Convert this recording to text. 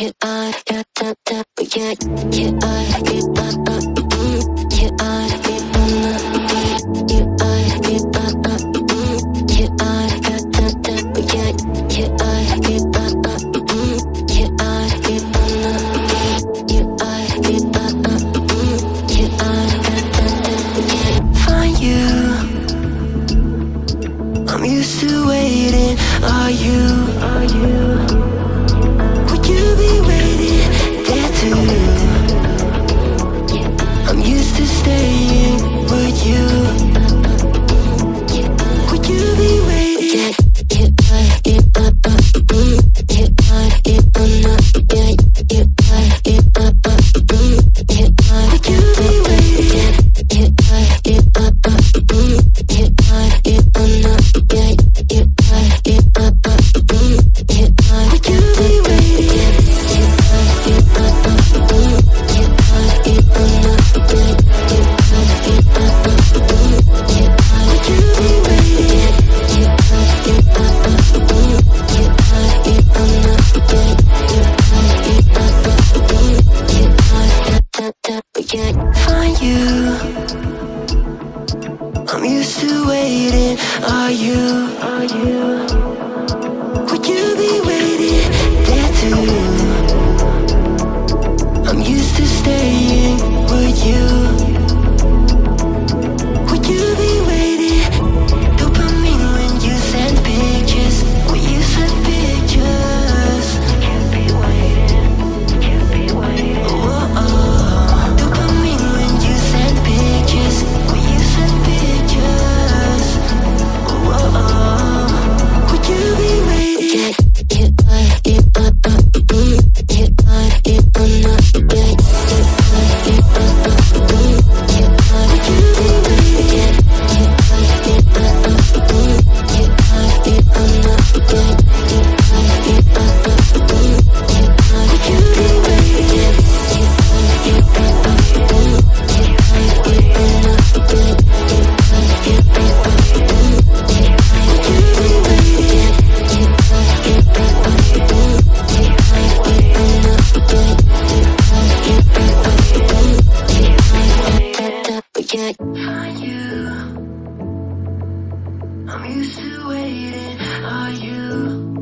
Yeah, I got that, that, yeah, yeah, I get that, that, mm, yeah, got that, that, yeah, yeah, I get that, that, mm, yeah, got that, that, yeah. Find you. I'm used to waiting. Are you? can't find you. I'm used to waiting. Are you? Are you? Would you? get Find you. I'm used to waiting. Are you?